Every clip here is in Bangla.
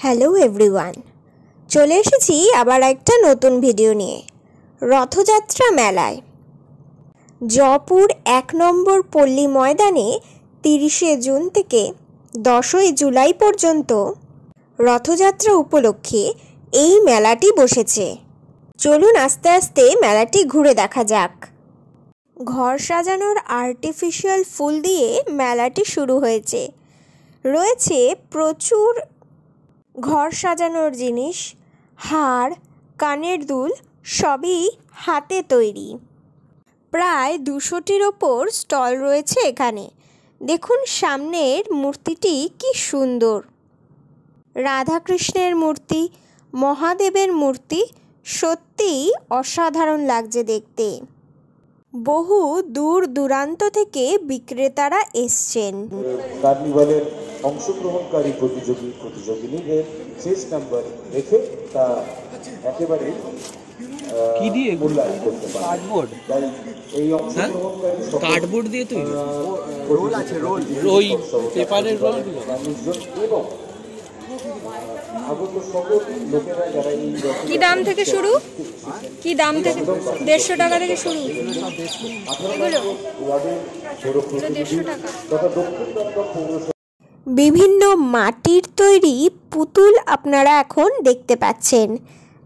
Hello everyone. চলে এসেছি আবার একটা নতুন ভিডিও নিয়ে, রথযাত্রা মেলায়। জয়পুর এক নম্বর পল্লী ময়দানে তিরিশে জুন থেকে দশই জুলাই পর্যন্ত রথযাত্রা উপলক্ষে এই মেলাটি বসেছে। চলুন আস্তে আস্তে মেলাটি ঘুরে দেখা যাক। ঘর সাজানোর আর্টিফিশিয়াল ফুল দিয়ে মেলাটি শুরু হয়েছে। রয়েছে প্রচুর ঘর সাজানোর জিনিস, হার, কানের দুল, সবই হাতে তৈরি। প্রায় দুশোটির ওপর স্টল রয়েছে এখানে। দেখুন সামনের মূর্তিটি কি সুন্দর। রাধাকৃষ্ণের মূর্তি, মহাদেবের মূর্তি, সত্যিই অসাধারণ লাগছে দেখতে। বহু দূর দূরান্ত থেকে বিক্রেতারা এসছেন। কার্নিভালের অংশগ্রহণকারী প্রতিযোগী প্রতিযোগিনীদের শেষ নাম্বার রেখে তা একেবারে কি দিয়ে মূল্যায়ন করতে পারে। কার্ডবোর্ড? এই অংশগ্রহণকারী কার্ডবোর্ড দিয়ে তৈরি রোল আছে রোল। ওই পেপারের মানুষজন এবং কি দাম থেকে শুরু? কি দাম থেকে? দেড়শো টাকা থেকে শুরু। বিভিন্ন মাটির তৈরি পুতুল আপনারা এখন দেখতে পাচ্ছেন।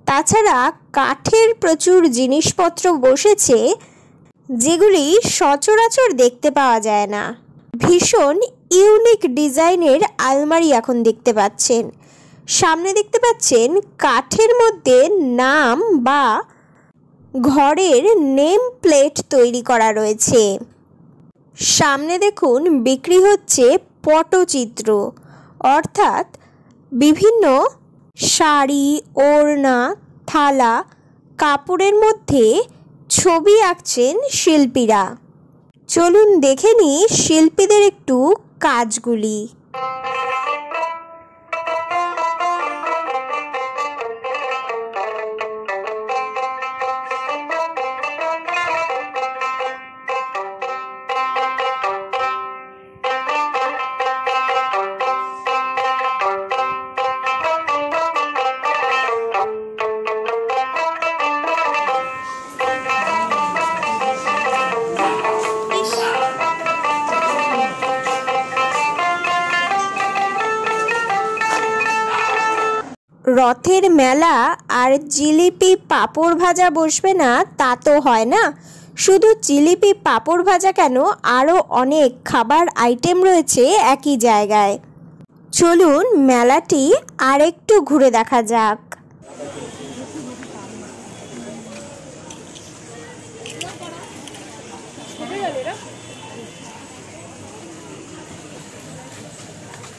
তাছাড়া কাঠের প্রচুর জিনিসপত্র বসেছে, যেগুলি সচরাচর দেখতে পাওয়া যায় না। ভীষণ ইউনিক ডিজাইনের আলমারি এখন দেখতে পাচ্ছেন। সামনে দেখতে পাচ্ছেন কাঠের মধ্যে নাম বা ঘরের নেম প্লেট তৈরি করা রয়েছে। সামনে দেখুন বিক্রি হচ্ছে পটচিত্র, অর্থাৎ বিভিন্ন শাড়ি, ওড়না, থালা, কাপড়ের মধ্যে ছবি আঁকছেন শিল্পীরা। চলুন দেখে নিই শিল্পীদের একটু কাজগুলি। রথের মেলা আর জিলিপি পাঁপড় ভাজা বসবে না, তা তো হয় না। শুধু জিলিপি পাঁপড় ভাজা কেন? আরও অনেক খাবার আইটেম রয়েছে একই জায়গায়। চলুন মেলাটি আরেকটু ঘুরে দেখা যাক।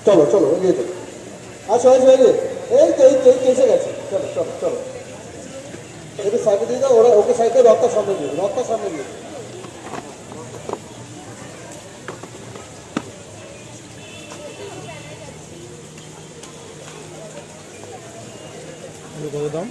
চলো চলো, এগিয়ে চলো। এগিয়ে। এই তো এই তো এই কেসে গেছে। চলো চলো চলো। একে সাইকেল দিয়ে দাও ওরা ওকে সাইকেল রক্তার সামনে দিয়ে রক্তার সামনে দিয়ে দাম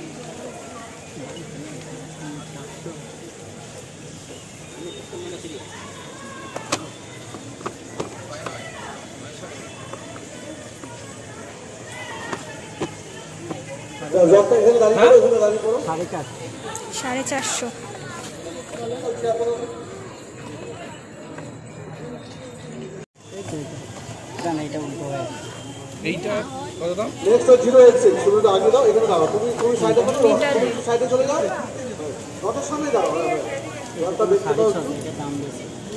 সাড়ে চারশো। এইটা কত দাম? নেক্সট জিরো এইট সিক্স তুমি আগে দাও এখানে দাঁড়াও তুমি তুমি সাইডে সাইডে চলে যাও। রথের সামনে দাঁড়াও। রথটা দেখতে পাও।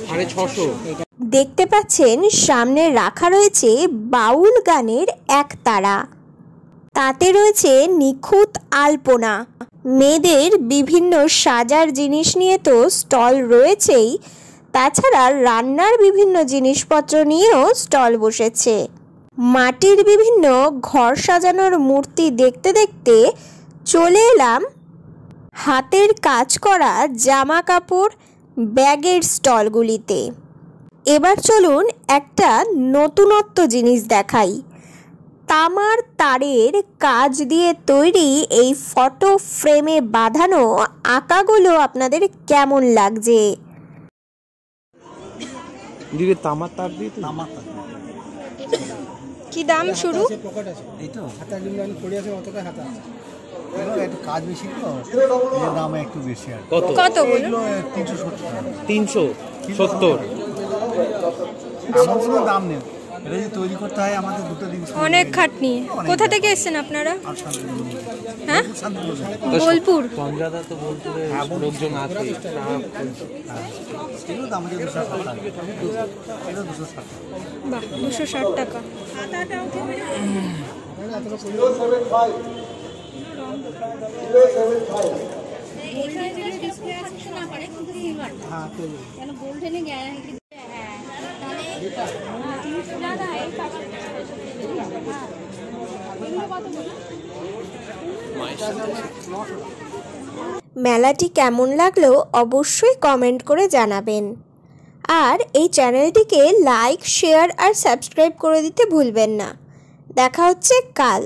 সাড়ে ছশো। দেখতে পাচ্ছেন সামনে রাখা রয়েছে বাউল গানের এক তারা। তাতে রয়েছে নিখুঁত আলপনা। মেয়েদের বিভিন্ন সাজার জিনিস নিয়ে তো স্টল রয়েছেই। তাছাড়া রান্নার বিভিন্ন জিনিসপত্র নিয়েও স্টল বসেছে। মাটির বিভিন্ন ঘর সাজানোর মূর্তি দেখতে দেখতে চলে এলাম। হাতের কাজ করা জামা কাপড় ব্যাগের স্টলগুলিতে। এবার চলুন একটা নতুনত্ব জিনিস দেখাই। তামার তারের কাজ দিয়ে তৈরি এই ফটো ফ্রেমে বাঁধানো আঁকাগুলো আপনাদের কেমন লাগছে? দিদি তামার তার দিয়ে তো কি কি দাম শুরু? এই তো। হাতা লিমলান পড়ে আছে অতটা হাতা একটু কাজ বেশি তো এর দাম একটু বেশি আর কত? কোনো দাম নেই। এটা যদি তৈরি করতে হয় আমাদের দুটো দিন অনেক খাটনি। কোথা থেকে এসেছেন আপনারা? হ্যাঁ? শান্তিপুর। বোলপুর। পঞ্জাদা তো বলতে লোকজন আছে। দুশো ষাট টাকা। হ্যাঁ তাহলে দাদা এই পাশে এগুলো কত বলুন মেলাটি কেমন লাগল অবশ্যই কমেন্ট করে জানাবেন। আর এই চ্যানেলটিকে লাইক শেয়ার আর সাবস্ক্রাইব করে দিতে ভুলবেন না। দেখা হচ্ছে কাল।